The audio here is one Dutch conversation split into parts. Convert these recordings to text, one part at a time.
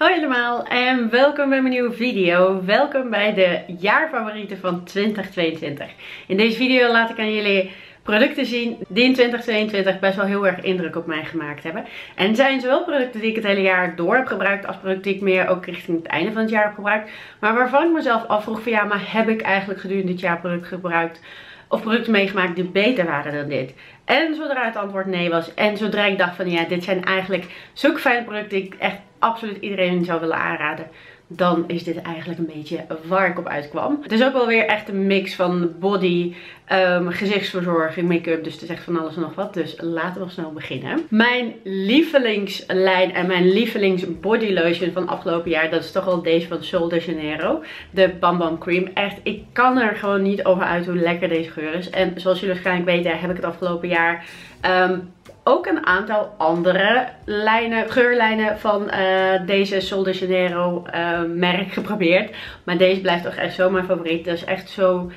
Hoi allemaal en welkom bij mijn nieuwe video. Welkom bij de jaarfavorieten van 2022. In deze video laat ik aan jullie producten zien die in 2022 best wel heel erg indruk op mij gemaakt hebben. En zijn zowel producten die ik het hele jaar door heb gebruikt als producten die ik meer ook richting het einde van het jaar heb gebruikt. Maar waarvan ik mezelf afvroeg van ja, maar heb ik eigenlijk gedurende dit jaar producten gebruikt of producten meegemaakt die beter waren dan dit? En zodra het antwoord nee was en zodra ik dacht van ja, dit zijn eigenlijk zulke fijne producten die ik echt absoluut iedereen zou willen aanraden dan is dit eigenlijk een beetje waar ik op uitkwam. Het is ook wel weer echt een mix van body, um, gezichtsverzorging, make-up. Dus het is echt van alles en nog wat. Dus laten we snel beginnen. Mijn lievelingslijn en mijn lievelings body lotion van afgelopen jaar. Dat is toch al deze van Sol de Janeiro. De Bam Bam Cream. Echt, ik kan er gewoon niet over uit hoe lekker deze geur is. En zoals jullie waarschijnlijk weten heb ik het afgelopen jaar... Um, ook een aantal andere lijnen, geurlijnen van uh, deze Sol de Janeiro uh, merk geprobeerd. Maar deze blijft toch echt zo mijn favoriet. Dat is echt zo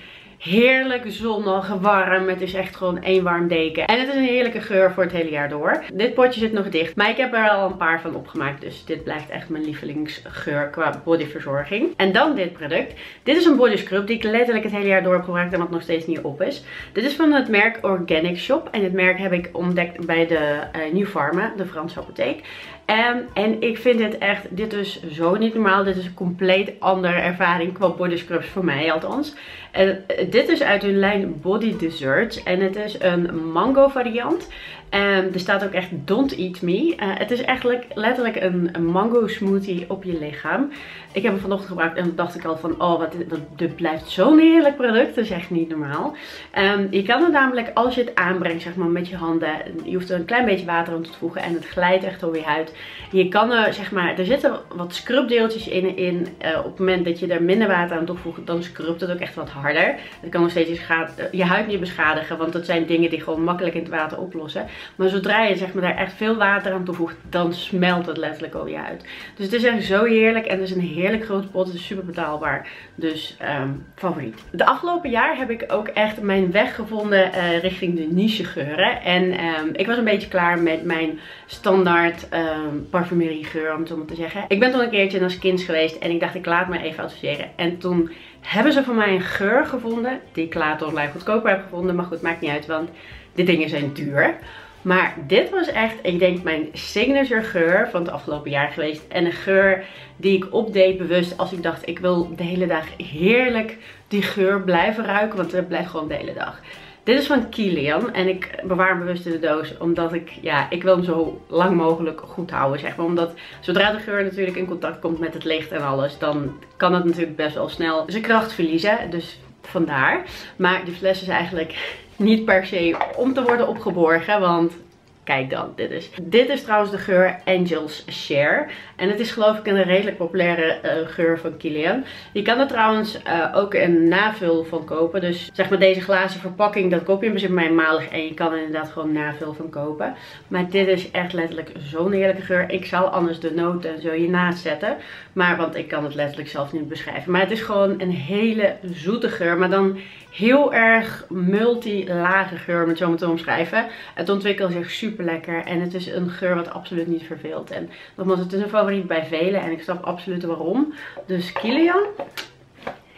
heerlijk zonnig, warm. Het is echt gewoon één warm deken. En het is een heerlijke geur voor het hele jaar door. Dit potje zit nog dicht, maar ik heb er al een paar van opgemaakt. Dus dit blijft echt mijn lievelingsgeur qua bodyverzorging. En dan dit product. Dit is een body scrub die ik letterlijk het hele jaar door heb gebruikt en wat nog steeds niet op is. Dit is van het merk Organic Shop. En dit merk heb ik ontdekt bij de uh, New Pharma, de Franse apotheek. En ik vind dit echt, dit is zo niet normaal. Dit is een compleet andere ervaring qua body scrubs voor mij althans. Eh, dit is uit hun lijn Body Desserts. En het is een mango variant. Er staat ook echt don't eat me. Uh, het is eigenlijk letterlijk een, mango smoothie op je lichaam. Ik heb hem vanochtend gebruikt en dacht ik al van oh wat, dat, dit blijft zo'n heerlijk product. Dat is echt niet normaal. Um, je kan het namelijk als je het aanbrengt zeg maar met je handen. Je hoeft er een klein beetje water aan te voegen en het glijdt echt door je huid. Je kan er zeg maar, er zitten wat scrubdeeltjes in. in uh, op het moment dat je er minder water aan toevoegt dan scrubt het ook echt wat harder. Het kan nog steeds je, je huid niet beschadigen want dat zijn dingen die gewoon makkelijk in het water oplossen. Maar zodra je zeg maar, daar echt veel water aan toevoegt, dan smelt het letterlijk over je uit. Dus het is echt zo heerlijk. En het is een heerlijk groot pot. Het is super betaalbaar. Dus um, favoriet. De afgelopen jaar heb ik ook echt mijn weg gevonden uh, richting de niche geuren. En um, ik was een beetje klaar met mijn standaard um, parfumerie geur, om het zo maar te zeggen. Ik ben toen een keertje naar Skins geweest en ik dacht ik laat me even adviseren. En toen hebben ze voor mij een geur gevonden, die ik later online goedkoper heb gevonden. Maar goed, maakt niet uit, want dit dingen zijn duur. Maar dit was echt, ik denk, mijn signature geur van het afgelopen jaar geweest. En een geur die ik opdeed bewust als ik dacht, ik wil de hele dag heerlijk die geur blijven ruiken. Want het blijft gewoon de hele dag. Dit is van Kilian en ik bewaar bewust in de doos omdat ik, ja, ik wil hem zo lang mogelijk goed houden, zeg maar. Omdat zodra de geur natuurlijk in contact komt met het licht en alles, dan kan het natuurlijk best wel snel zijn kracht verliezen. Dus vandaar. Maar die fles is eigenlijk niet per se om te worden opgeborgen, want Kijk dan, dit is. Dit is trouwens de geur Angels Share. En het is geloof ik een redelijk populaire uh, geur van Kilian. Je kan er trouwens uh, ook een navul van kopen. Dus zeg maar deze glazen verpakking, dat koop je in principe bij eenmalig. En je kan er inderdaad gewoon navul van kopen. Maar dit is echt letterlijk zo'n heerlijke geur. Ik zal anders de noten zo hiernaast zetten. Maar, want ik kan het letterlijk zelf niet beschrijven. Maar het is gewoon een hele zoete geur. Maar dan heel erg multi-lage geur, met zo maar te omschrijven. Het ontwikkelt zich super lekker en het is een geur wat absoluut niet verveelt. En nogmaals, het is een favoriet bij velen en ik snap absoluut waarom. Dus Kilian,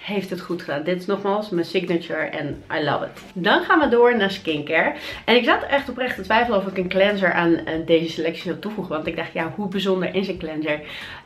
heeft het goed gedaan. Dit is nogmaals mijn signature en I love it. Dan gaan we door naar skincare. En ik zat echt oprecht te twijfelen of ik een cleanser aan deze selectie zou toevoegen. Want ik dacht, ja, hoe bijzonder is een cleanser?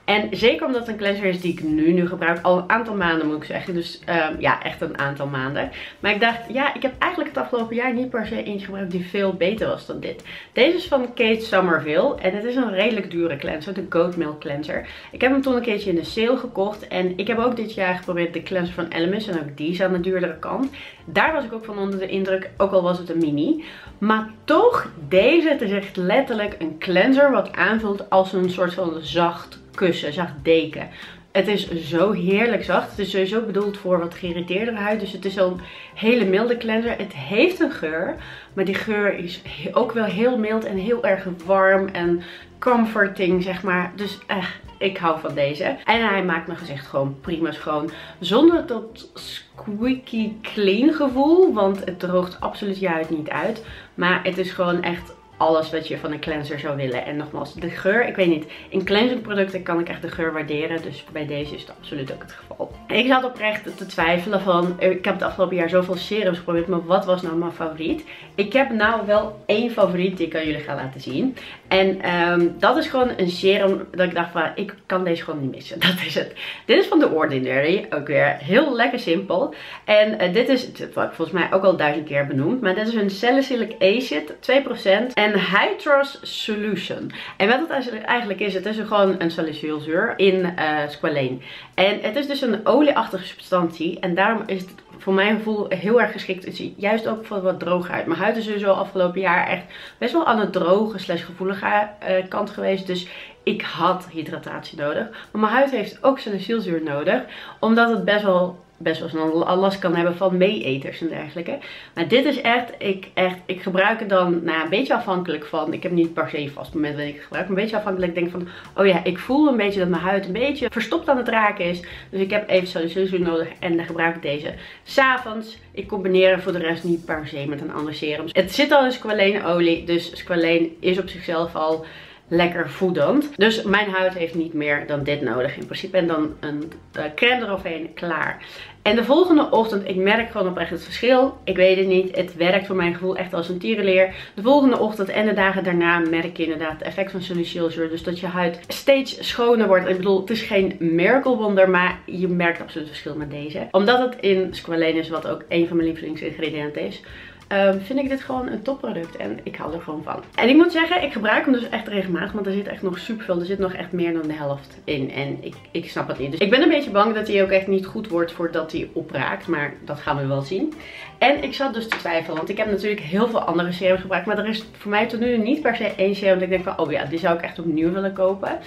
En zeker omdat het een cleanser is die ik nu, nu gebruik. Al een aantal maanden moet ik zeggen. Dus um, ja, echt een aantal maanden. Maar ik dacht, ja, ik heb eigenlijk het afgelopen jaar niet per se eentje gebruikt die veel beter was dan dit. Deze is van Kate Somerville. En het is een redelijk dure cleanser. De Goat Milk Cleanser. Ik heb hem toen een keertje in de sale gekocht. En ik heb ook dit jaar geprobeerd de cleanser van Elemis. En ook die is aan de duurdere kant. Daar was ik ook van onder de indruk. Ook al was het een mini. Maar toch, deze het is echt letterlijk een cleanser wat aanvoelt als een soort van zacht kussen, zacht deken. Het is zo heerlijk zacht. Het is sowieso bedoeld voor wat geïrriteerdere huid. Dus het is zo'n hele milde cleanser. Het heeft een geur. Maar die geur is ook wel heel mild en heel erg warm en comforting, zeg maar. Dus echt, ik hou van deze. En hij maakt mijn gezicht gewoon prima schoon. Zonder dat squeaky clean gevoel. Want het droogt absoluut je huid niet uit. Maar het is gewoon echt alles wat je van een cleanser zou willen. En nogmaals, de geur, ik weet niet, in cleansing producten kan ik echt de geur waarderen. Dus bij deze is het absoluut ook het geval. Ik zat oprecht te twijfelen van, ik heb het afgelopen jaar zoveel serums geprobeerd, maar wat was nou mijn favoriet? Ik heb nou wel één favoriet die ik aan jullie ga laten zien. En ehm, dat is gewoon een serum dat ik dacht van, ik kan deze gewoon niet missen. Dat is het. Dit is van The Ordinary, ook weer heel lekker simpel. En uh, dit is, volgens mij ook al duizend keer benoemd, maar dit is een salicylic acid, 2% en Hydros Solution. En wat het eigenlijk is, het is gewoon een salicylzuur in uh. En het is dus een olieachtige substantie en daarom is het voor mijn gevoel heel erg geschikt. Het ziet juist ook voor wat droog uit. Mijn huid is al afgelopen jaar echt best wel aan het droge slash gevoelige uh, kant geweest. Dus ik had hydratatie nodig. Maar mijn huid heeft ook salicylzuur nodig. Omdat het best wel best wel snel last kan hebben van meeeters en dergelijke. Maar dit is echt, ik, echt, ik gebruik het dan nou, een beetje afhankelijk van, ik heb niet per se vast moment dat ik het gebruik, maar een beetje afhankelijk denk van, oh ja, ik voel een beetje dat mijn huid een beetje verstopt aan het raken is. Dus ik heb even salicylzuur nodig en dan gebruik ik deze s'avonds. Ik combineer voor de rest niet per se met een ander serum. Het zit al in squalene olie, dus squalene is op zichzelf al lekker voedend. Dus mijn huid heeft niet meer dan dit nodig in principe. En dan een uh, crème eroverheen, klaar. En de volgende ochtend, ik merk gewoon oprecht het verschil. Ik weet het niet, het werkt voor mijn gevoel echt als een tierenleer. De volgende ochtend en de dagen daarna merk je inderdaad het effect van salicylzuur. Dus dat je huid steeds schoner wordt. Ik bedoel, het is geen miracle wonder, maar je merkt absoluut het verschil met deze. Omdat het in squalene is, wat ook een van mijn lievelingsingrediënten is. Um, vind ik dit gewoon een topproduct. En ik hou er gewoon van. En ik moet zeggen, ik gebruik hem dus echt regelmatig. Want er zit echt nog super veel. Er zit nog echt meer dan de helft in. En ik, ik snap het niet. Dus ik ben een beetje bang dat hij ook echt niet goed wordt voordat hij opraakt. Maar dat gaan we wel zien. En ik zat dus te twijfelen. Want ik heb natuurlijk heel veel andere serums gebruikt. Maar er is voor mij tot nu niet per se één serum dat ik denk van... Oh ja, die zou ik echt opnieuw willen kopen.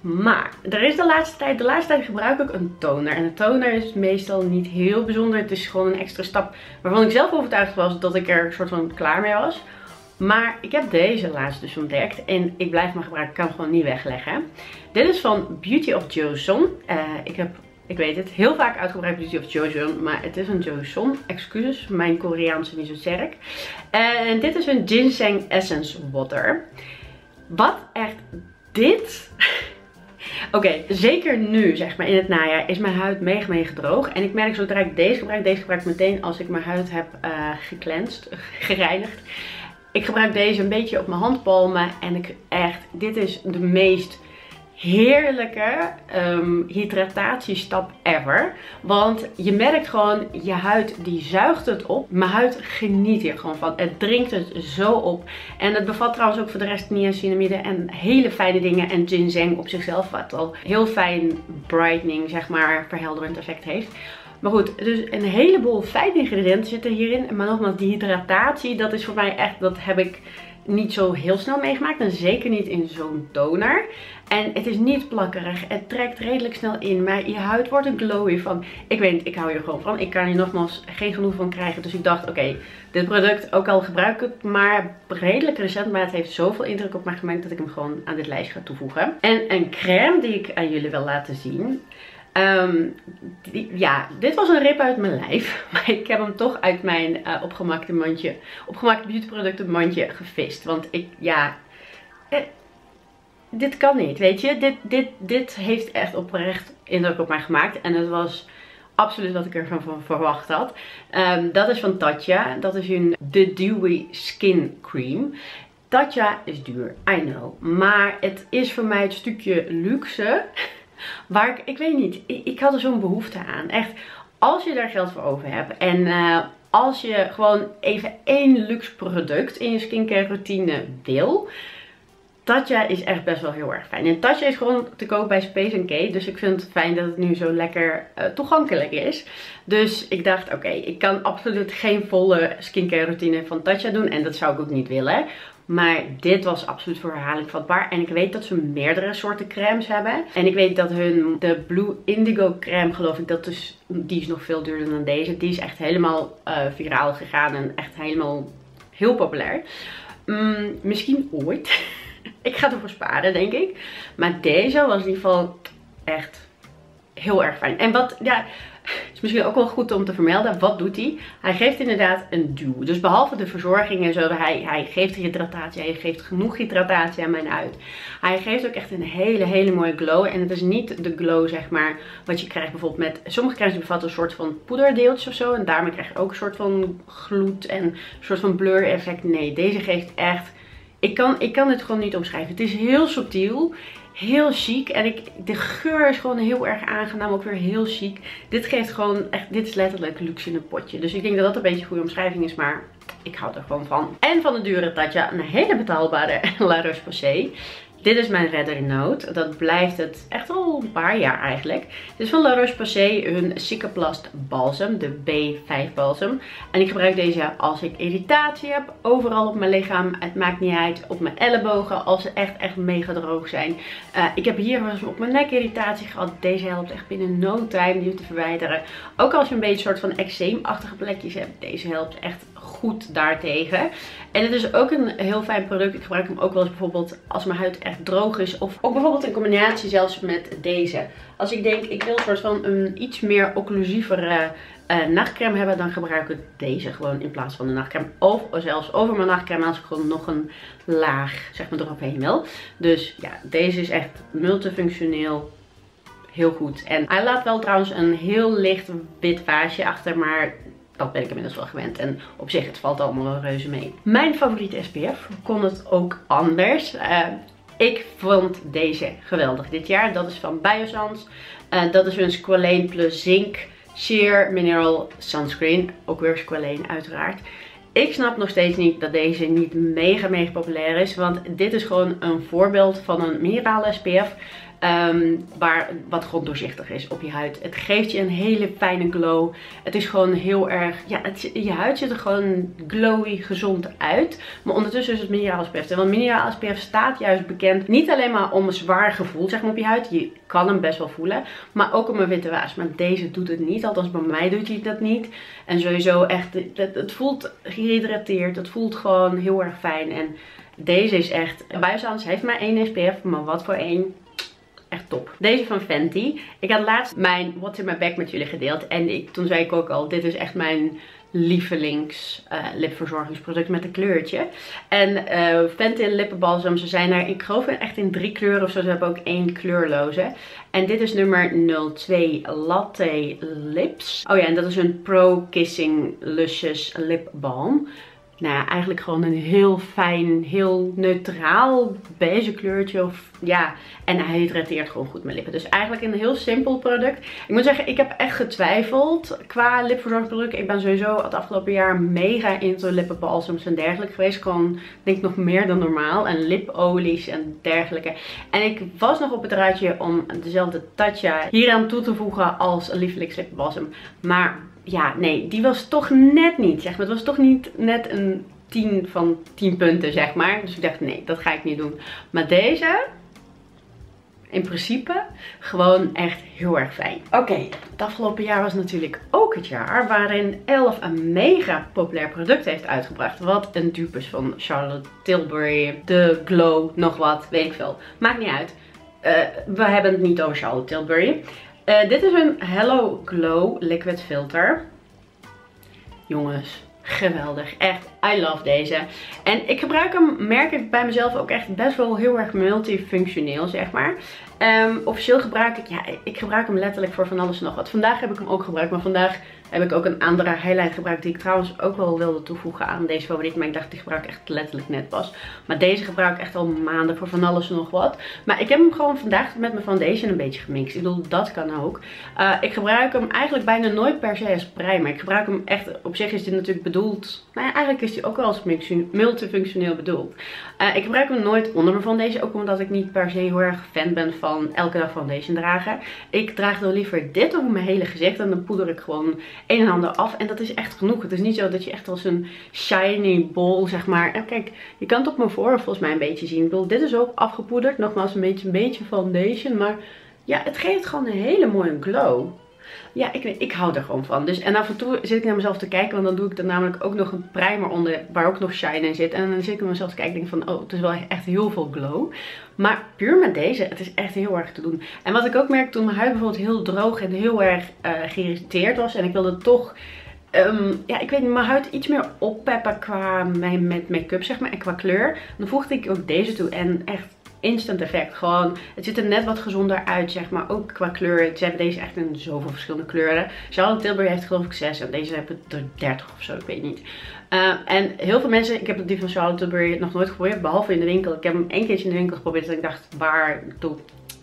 Maar er is de laatste tijd, de laatste tijd gebruik ik een toner. En een toner is meestal niet heel bijzonder. Het is gewoon een extra stap waarvan ik zelf overtuigd was dat ik er soort van klaar mee was. Maar ik heb deze laatst dus ontdekt. En ik blijf maar gebruiken. Ik kan hem gewoon niet wegleggen. Dit is van Beauty of Joseon. Uh, ik heb, ik weet het, heel vaak uitgebreid Beauty of Joseon. Maar het is een Joseon. Excuses, mijn Koreaanse is niet zo sterk. En dit is een Ginseng Essence Water. Wat echt dit... Oké, zeker nu, zeg maar in het najaar, is mijn huid mega mega droog. En ik merk zodra ik deze gebruik, deze gebruik ik meteen als ik mijn huid heb uh, gereinigd. Ik gebruik deze een beetje op mijn handpalmen en ik echt, dit is de meest heerlijke um, hydratatiestap ever. Want je merkt gewoon, je huid die zuigt het op. Mijn huid geniet hier gewoon van. Het drinkt het zo op. En het bevat trouwens ook voor de rest niacinamide en hele fijne dingen. En ginseng op zichzelf wat al heel fijn brightening, zeg maar, verhelderend effect heeft. Maar goed, dus een heleboel fijne ingrediënten zitten hierin. Maar nogmaals, die hydratatie, dat is voor mij echt, dat heb ik niet zo heel snel meegemaakt. En zeker niet in zo'n toner. En het is niet plakkerig. Het trekt redelijk snel in. Maar je huid wordt een glowy van. Ik weet niet, ik hou hier gewoon van. Ik kan hier nogmaals geen genoeg van krijgen. Dus ik dacht, oké, dit product, ook al gebruik ik het maar redelijk recent. Maar het heeft zoveel indruk op mij gemaakt dat ik hem gewoon aan dit lijstje ga toevoegen. En een crème die ik aan jullie wil laten zien. Um, ja, dit was een rip uit mijn lijf. Maar ik heb hem toch uit mijn uh, opgemakte mandje, opgemakte beautyproducten mandje gevist. Want ik, ja, eh, dit kan niet, weet je. Dit, dit, dit heeft echt oprecht indruk op mij gemaakt. En het was absoluut wat ik ervan verwacht had. Um, dat is van Tatja. Dat is een The Dewy Skin Cream. Tatja is duur, I know. Maar het is voor mij het stukje luxe Waar ik, ik weet niet, ik, ik had er zo'n behoefte aan. Echt, als je daar geld voor over hebt en uh, als je gewoon even één luxe product in je skincare routine wil... Tatja is echt best wel heel erg fijn. En Tatja is gewoon te koop bij Space K. Dus ik vind het fijn dat het nu zo lekker uh, toegankelijk is. Dus ik dacht, oké, ik kan absoluut geen volle skincare routine van Tatja doen. En dat zou ik ook niet willen. Maar dit was absoluut voor herhaling vatbaar. En ik weet dat ze meerdere soorten crèmes hebben. En ik weet dat hun, de Blue Indigo crème geloof ik, dat is, die is nog veel duurder dan deze. Die is echt helemaal uh, viraal gegaan en echt helemaal heel populair. Mm, misschien ooit. ik ga ervoor sparen, denk ik. Maar deze was in ieder geval echt heel erg fijn. En wat, ja, is misschien ook wel goed om te vermelden. Wat doet hij? Hij geeft inderdaad een duw. Dus behalve de verzorging en zo, hij, hij geeft hydratatie. Hij geeft genoeg hydratatie aan mijn huid. Hij geeft ook echt een hele, hele mooie glow. En het is niet de glow, zeg maar, wat je krijgt bijvoorbeeld met... Sommige crèmes bevatten een soort van poederdeeltjes of zo. En daarmee krijg je ook een soort van gloed en een soort van blur effect. Nee, deze geeft echt... Ik kan, ik kan het gewoon niet omschrijven. Het is heel subtiel heel chic. En ik, de geur is gewoon heel erg aangenaam. Ook weer heel chic. Dit geeft gewoon echt, dit is letterlijk luxe in een potje. Dus ik denk dat dat een beetje een goede omschrijving is. Maar ik hou er gewoon van. En van de dure Tatja een hele betaalbare La Roche-Posay. Dit is mijn Redder Note. Dat blijft het echt al een paar jaar eigenlijk. Dit is van La Roche-Posay hun Cicaplast balsam. De B5 balsam. En ik gebruik deze als ik irritatie heb. Overal op mijn lichaam. Het maakt niet uit. Op mijn ellebogen. Als ze echt echt mega droog zijn. Uh, ik heb hier op mijn nek irritatie gehad. Deze helpt echt binnen no time die te verwijderen. Ook als je een beetje soort van eczeemachtige plekjes hebt. Deze helpt echt goed daartegen. En het is ook een heel fijn product. Ik gebruik hem ook wel eens bijvoorbeeld als mijn huid echt droog is. Of ook bijvoorbeeld in combinatie zelfs met deze. Als ik denk ik wil een soort van een iets meer occlusievere uh, nachtcreme hebben. Dan gebruik ik deze gewoon in plaats van de nachtcreme. Of zelfs over mijn nachtcreme als ik gewoon nog een laag zeg maar eroverheen wil. Dus ja, deze is echt multifunctioneel heel goed. En hij laat wel trouwens een heel licht wit vaasje achter. Maar dat ben ik inmiddels wel gewend. En op zich, het valt allemaal wel reuze mee. Mijn favoriete SPF kon het ook anders. Uh, ik vond deze geweldig dit jaar. Dat is van Biosans. Uh, dat is een Squalane plus Zinc Sheer Mineral Sunscreen. Ook weer Squalane uiteraard. Ik snap nog steeds niet dat deze niet mega mega populair is. Want dit is gewoon een voorbeeld van een minerale SPF. Um, waar, wat gewoon doorzichtig is op je huid. Het geeft je een hele fijne glow. Het is gewoon heel erg... Ja, je huid ziet er gewoon glowy, gezond uit. Maar ondertussen is het mineraal SPF. Want mineraal SPF staat juist bekend niet alleen maar om een zwaar gevoel zeg maar, op je huid. Je kan hem best wel voelen. Maar ook om een witte waas. Maar deze doet het niet. Althans bij mij doet hij dat niet. En sowieso echt... Het, het voelt gehydrateerd. Het voelt gewoon heel erg fijn. En deze is echt... Bioscience heeft maar één SPF. Maar wat voor één top. Deze van Fenty. Ik had laatst mijn What's in My Bag met jullie gedeeld. En toen zei ik ook al, dit is echt mijn lievelings uh, lipverzorgingsproduct met een kleurtje. En uh, Fenty lippenbalsam, ze zijn er, ik geloof echt in drie kleuren of zo. Ze hebben ook één kleurloze. En dit is nummer 02 Latte Lips. Oh ja, en dat is een Pro Kissing Luscious Lip Balm nou eigenlijk gewoon een heel fijn, heel neutraal beige kleurtje. Of, ja, en hij hydrateert gewoon goed mijn lippen. Dus eigenlijk een heel simpel product. Ik moet zeggen, ik heb echt getwijfeld qua lipverzorgingsproduct. Ik ben sowieso het afgelopen jaar mega into lippenbalsems en dergelijke geweest. Gewoon, denk ik, nog meer dan normaal. En lipolies en dergelijke. En ik was nog op het rijtje om dezelfde Tatja hier aan toe te voegen als lievelingslippenbalsem. Maar ja, nee, die was toch net niet, zeg maar. Het was toch niet net een 10 van 10 punten, zeg maar. Dus ik dacht, nee, dat ga ik niet doen. Maar deze, in principe, gewoon echt heel erg fijn. Oké, het afgelopen jaar was natuurlijk ook het jaar waarin Elf een mega populair product heeft uitgebracht. Wat een dupe is van Charlotte Tilbury, The Glow, nog wat, weet ik veel. Maakt niet uit. Uh, we hebben het niet over Charlotte Tilbury. Uh, dit is een Hello Glow Liquid Filter. Jongens, geweldig. Echt, I love deze. En ik gebruik hem, merk ik bij mezelf ook echt best wel heel erg multifunctioneel, zeg maar. Um, officieel gebruik ik, ja, ik gebruik hem letterlijk voor van alles en nog wat. Vandaag heb ik hem ook gebruikt, maar vandaag heb ik ook een andere highlight gebruikt die ik trouwens ook wel wilde toevoegen aan deze favoriet. Maar ik dacht, die gebruik ik echt letterlijk net pas. Maar deze gebruik ik echt al maanden voor van alles en nog wat. Maar ik heb hem gewoon vandaag met mijn foundation een beetje gemixt. Ik bedoel, dat kan ook. Uh, ik gebruik hem eigenlijk bijna nooit per se als primer. Ik gebruik hem echt, op zich is dit natuurlijk bedoeld. Nou ja, eigenlijk is hij ook wel als multifunctioneel bedoeld. Uh, ik gebruik hem nooit onder mijn foundation. Ook omdat ik niet per se heel erg fan ben van elke dag foundation dragen. Ik draag dan liever dit over mijn hele gezicht. En dan poeder ik gewoon een en ander af. En dat is echt genoeg. Het is niet zo dat je echt als een shiny bol, zeg maar. En kijk, je kan het op mijn voorhoofd volgens mij een beetje zien. Ik bedoel, dit is ook afgepoederd. Nogmaals een beetje, een beetje foundation. Maar ja, het geeft gewoon een hele mooie glow. Ja, ik, weet, ik hou er gewoon van. Dus, en af en toe zit ik naar mezelf te kijken, want dan doe ik er namelijk ook nog een primer onder, waar ook nog shine in zit. En dan zit ik naar mezelf te kijken en denk van, oh, het is wel echt heel veel glow. Maar puur met deze, het is echt heel erg te doen. En wat ik ook merk toen mijn huid bijvoorbeeld heel droog en heel erg uh, geïrriteerd was. En ik wilde toch Ehm, ja, ik weet niet, mijn huid iets meer oppeppen qua met make-up, zeg maar, en qua kleur. Dan voegde ik ook deze toe en echt instant effect. Gewoon, het ziet er net wat gezonder uit, zeg maar. Ook qua kleur. Ze hebben deze echt in zoveel verschillende kleuren. Charlotte Tilbury heeft geloof ik 6 en deze hebben er 30 of zo, ik weet niet. Uh, en heel veel mensen, ik heb die van Charlotte Tilbury nog nooit geprobeerd, behalve in de winkel. Ik heb hem één keertje in de winkel geprobeerd en ik dacht, waar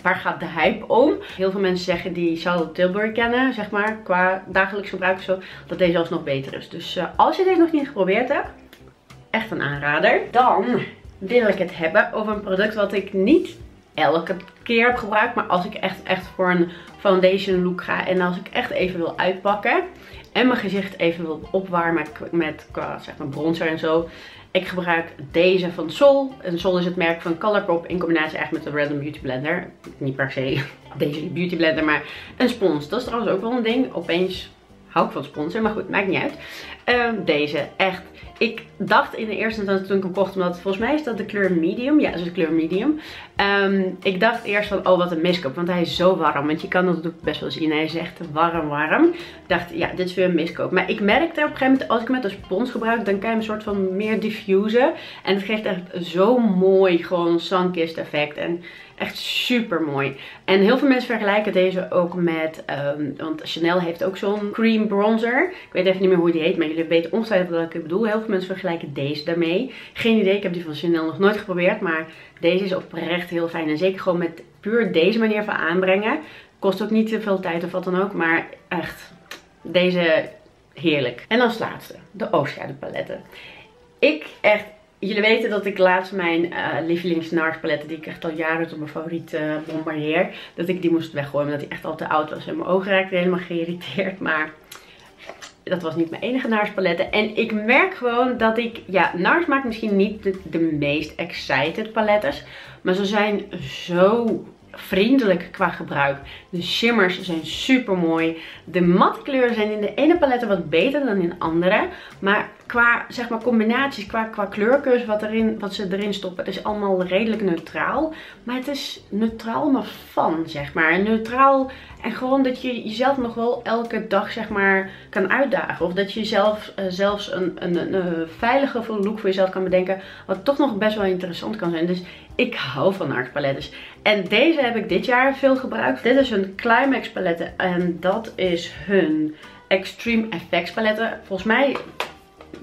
waar gaat de hype om? Heel veel mensen zeggen die Charlotte Tilbury kennen, zeg maar, qua dagelijks gebruik of zo, dat deze alsnog beter is. Dus uh, als je deze nog niet geprobeerd hebt, echt een aanrader. Dan wil ik het hebben over een product wat ik niet elke keer heb gebruikt, maar als ik echt, echt voor een foundation look ga en als ik echt even wil uitpakken en mijn gezicht even wil opwarmen met, met zeg maar bronzer en zo, ik gebruik deze van Sol. En Sol is het merk van Colourpop in combinatie eigenlijk met de Random Beauty Blender. Niet per se deze Beauty Blender, maar een spons. Dat is trouwens ook wel een ding. Opeens hou ik van sponsen, maar goed, maakt niet uit. Ehm, deze, echt. Ik dacht in de eerste instantie toen ik hem kocht, omdat volgens mij is dat de kleur medium. Ja, dat is de kleur medium. Ehm, ik dacht eerst van, oh wat een miskoop, want hij is zo warm. Want je kan dat best wel zien, hij is echt warm warm. Ik dacht, ja, dit is weer een miskoop. Maar ik merkte op een gegeven moment, als ik hem met een spons gebruik, dan kan je een soort van meer diffusen. En het geeft echt zo mooi gewoon sunkist effect. En Echt super mooi. En heel veel mensen vergelijken deze ook met, um, want Chanel heeft ook zo'n cream bronzer. Ik weet even niet meer hoe die heet, maar jullie weten ongetwijfeld wat ik bedoel. Heel veel mensen vergelijken deze daarmee. Geen idee, ik heb die van Chanel nog nooit geprobeerd, maar deze is oprecht heel fijn. En zeker gewoon met puur deze manier van aanbrengen. Kost ook niet te veel tijd of wat dan ook, maar echt, deze heerlijk. En als laatste, de oogschaduw paletten. Ik echt Jullie weten dat ik laatst mijn uh, lievelings die ik echt al jaren tot mijn favoriet uh, bombardeer, dat ik die moest weggooien omdat die echt al te oud was. En mijn ogen raakten helemaal geïrriteerd, maar dat was niet mijn enige naarspaletten. En ik merk gewoon dat ik, ja, NARS maakt misschien niet de, de meest excited palettes, maar ze zijn zo vriendelijk qua gebruik. De shimmers zijn super mooi. De matkleuren zijn in de ene paletten wat beter dan in de andere. Maar qua zeg maar, combinaties, qua, qua kleurkeuze wat, erin, wat ze erin stoppen, het is allemaal redelijk neutraal. Maar het is neutraal maar van, zeg maar. Neutraal en gewoon dat je jezelf nog wel elke dag zeg maar kan uitdagen. Of dat je zelf, uh, zelfs een, een, een, veilige look voor jezelf kan bedenken. Wat toch nog best wel interessant kan zijn. Dus ik hou van naartspalettes. En deze heb ik dit jaar veel gebruikt. Dit is een Climax paletten. En dat is hun Extreme Effects paletten. Volgens mij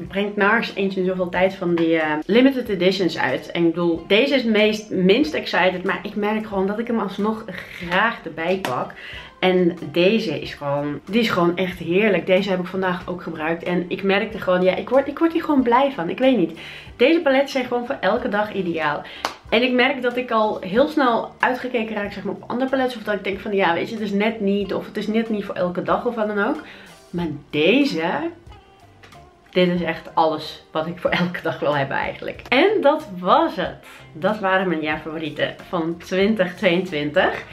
brengt NARS eens in zoveel tijd van die uh, limited editions uit. En ik bedoel, deze is het meest minst excited. Maar ik merk gewoon dat ik hem alsnog graag erbij pak. En deze is gewoon, die is gewoon echt heerlijk. Deze heb ik vandaag ook gebruikt. En ik merkte gewoon, ja, ik word, ik word hier gewoon blij van. Ik weet niet. Deze paletten zijn gewoon voor elke dag ideaal. En ik merk dat ik al heel snel uitgekeken raak zeg maar, op andere paletten. Of dat ik denk van, ja, weet je, het is net niet. Of het is net niet voor elke dag of wat dan ook. Maar deze, dit is echt alles wat ik voor elke dag wil hebben eigenlijk. En dat was het. Dat waren mijn jaarfavorieten van 2022.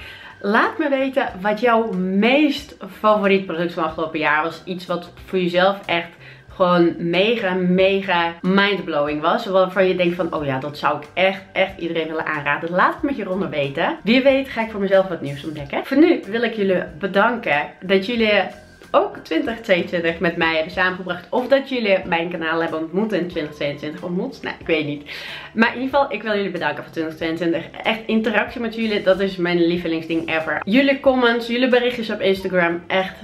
Laat me weten wat jouw meest favoriet product van afgelopen jaar was. Iets wat voor jezelf echt gewoon mega, mega mindblowing was. Waarvan je denkt van, oh ja, dat zou ik echt, echt iedereen willen aanraden. Laat het met je weten. Wie weet ga ik voor mezelf wat nieuws ontdekken. Voor nu wil ik jullie bedanken dat jullie ook 2022 met mij hebben samengebracht. Of dat jullie mijn kanaal hebben ontmoet in 2022 ontmoet. Nou, ik weet niet. Maar in ieder geval, ik wil jullie bedanken voor 2022. Echt interactie met jullie, dat is mijn lievelingsding ever. Jullie comments, jullie berichtjes op Instagram, echt,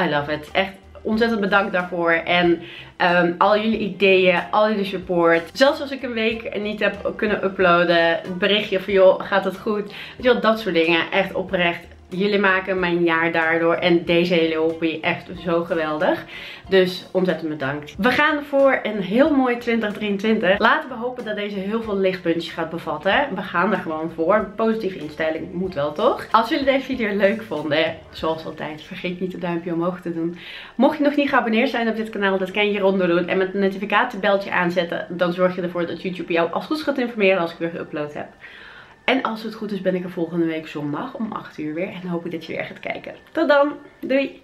I love it. Echt ontzettend bedankt daarvoor. En um, al jullie ideeën, al jullie support. Zelfs als ik een week niet heb kunnen uploaden. Het berichtje van joh, gaat het goed? Weet dat soort dingen. Echt oprecht Jullie maken mijn jaar daardoor en deze hele hobby echt zo geweldig. Dus ontzettend bedankt. We gaan voor een heel mooi 2023. Laten we hopen dat deze heel veel lichtpuntjes gaat bevatten. We gaan er gewoon voor. Positieve instelling moet wel toch? Als jullie deze video leuk vonden, zoals altijd, vergeet niet het duimpje omhoog te doen. Mocht je nog niet geabonneerd zijn op dit kanaal, dat kan je hieronder doen. En met het notificatiebeltje aanzetten, dan zorg je ervoor dat YouTube jou als goed gaat informeren als ik weer geüpload heb. En als het goed is ben ik er volgende week zondag om 8 uur weer. En hoop ik dat je weer gaat kijken. Tot dan. Doei!